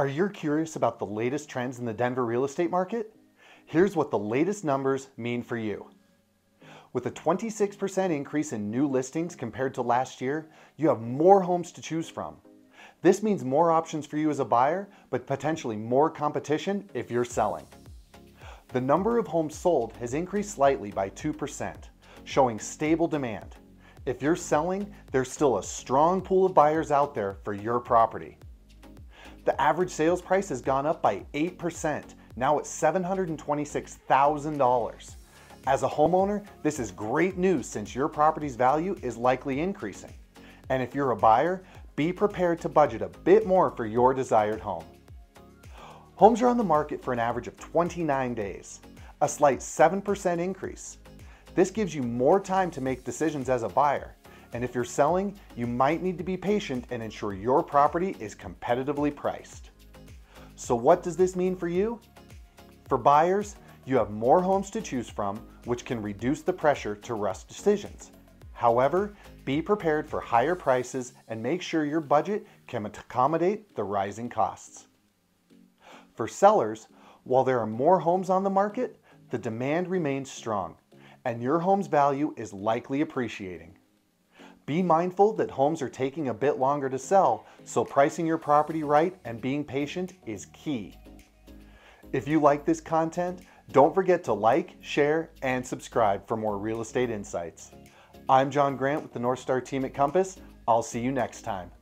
Are you curious about the latest trends in the Denver real estate market? Here's what the latest numbers mean for you. With a 26% increase in new listings compared to last year, you have more homes to choose from. This means more options for you as a buyer, but potentially more competition if you're selling. The number of homes sold has increased slightly by 2%, showing stable demand. If you're selling, there's still a strong pool of buyers out there for your property. Average sales price has gone up by 8%, now it's $726,000. As a homeowner, this is great news since your property's value is likely increasing. And if you're a buyer, be prepared to budget a bit more for your desired home. Homes are on the market for an average of 29 days, a slight 7% increase. This gives you more time to make decisions as a buyer. And if you're selling, you might need to be patient and ensure your property is competitively priced. So what does this mean for you? For buyers, you have more homes to choose from, which can reduce the pressure to rush decisions. However, be prepared for higher prices and make sure your budget can accommodate the rising costs. For sellers, while there are more homes on the market, the demand remains strong, and your home's value is likely appreciating. Be mindful that homes are taking a bit longer to sell, so pricing your property right and being patient is key. If you like this content, don't forget to like, share, and subscribe for more real estate insights. I'm John Grandt with the North Star team at Compass. I'll see you next time.